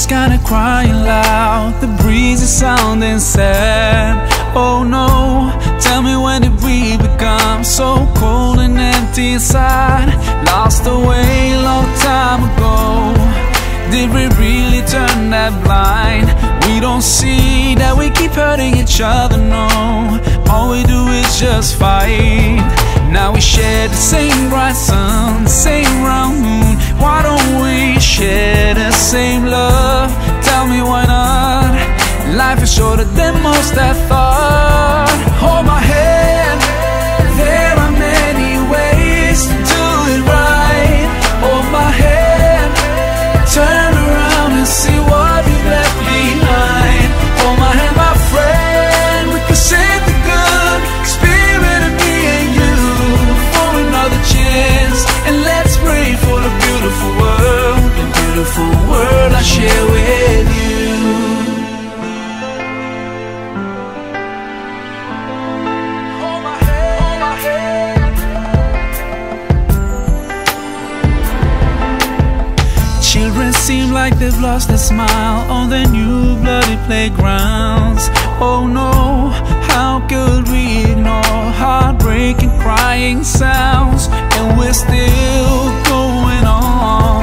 was kinda crying loud. The breeze is sounding sad. Oh no, tell me when did we become so cold and empty inside? Lost away a long time ago. Did we really turn that blind? We don't see that we keep hurting each other, no. All we do is just fight. Now we share the same bright sun, same round moon shorter than most I thought. Hold my hand There are many ways to do it right. Hold my hand Turn seem like they've lost their smile on their new bloody playgrounds. Oh no, how could we ignore heartbreaking crying sounds? And we're still going on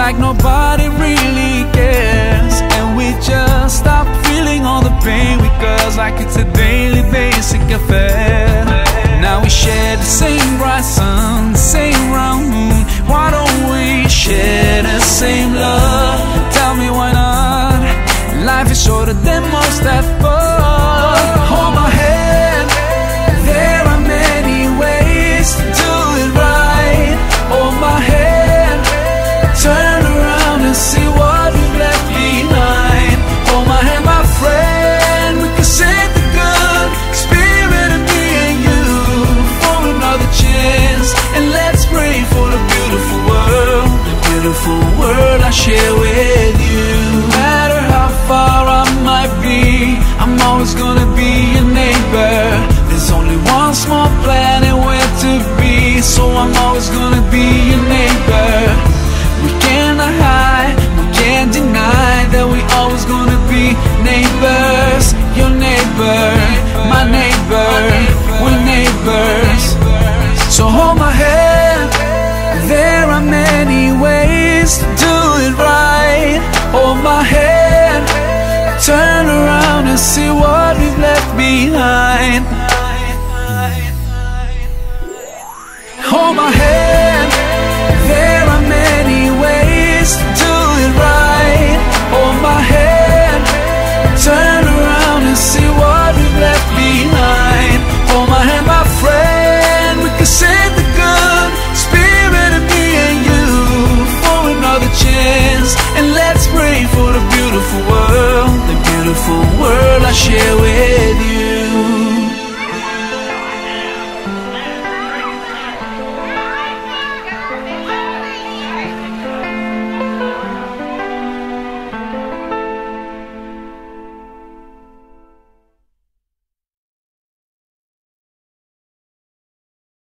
like nobody really cares. And we just stop feeling all the pain we cause like it's a daily basic affair. Shorter than most have was gonna be your neighbor. There's only one small planet where to be So I'm always gonna be your neighbor. We cannot hide, we can't deny That we always gonna be neighbors see what we've left behind.